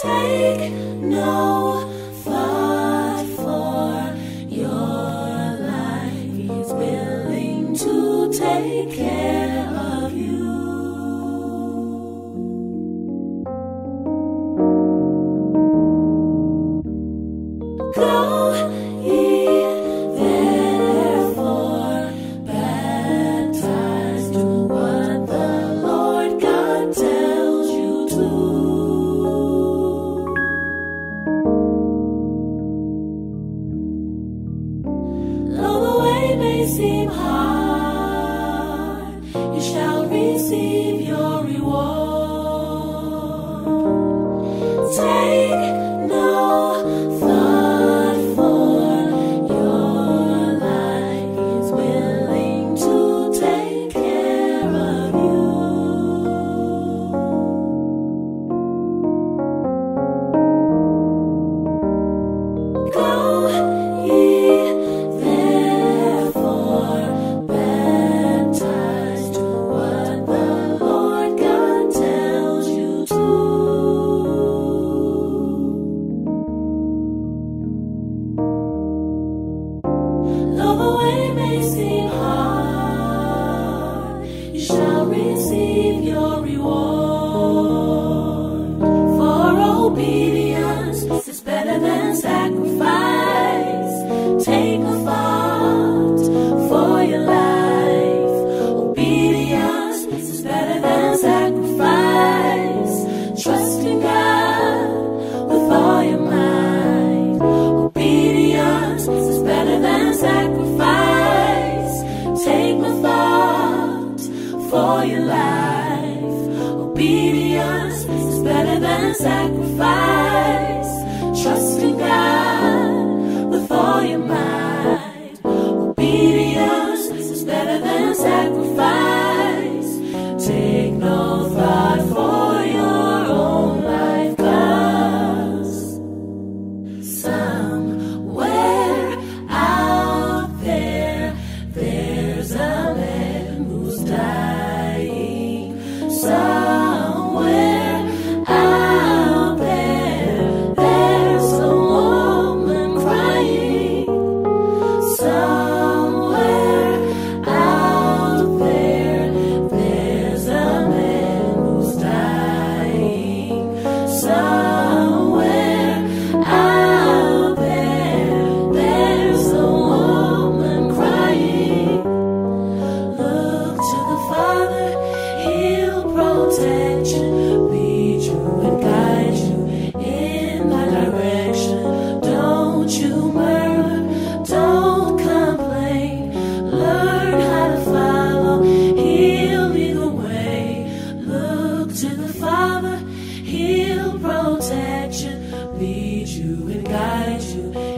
Take no thought for your life. He's willing to take care of you. Seem hard, you shall receive Obedience is better than sacrifice. Trust in God with all your might. Obedience is better than sacrifice. Take no thought for your own life, 'cause Somewhere out there, there's a man who's dying. Somewhere attention, lead you and guide you in my direction. Don't you murmur, don't complain. Learn how to follow, He'll lead the way. Look to the Father, He'll protect you, lead you and guide you.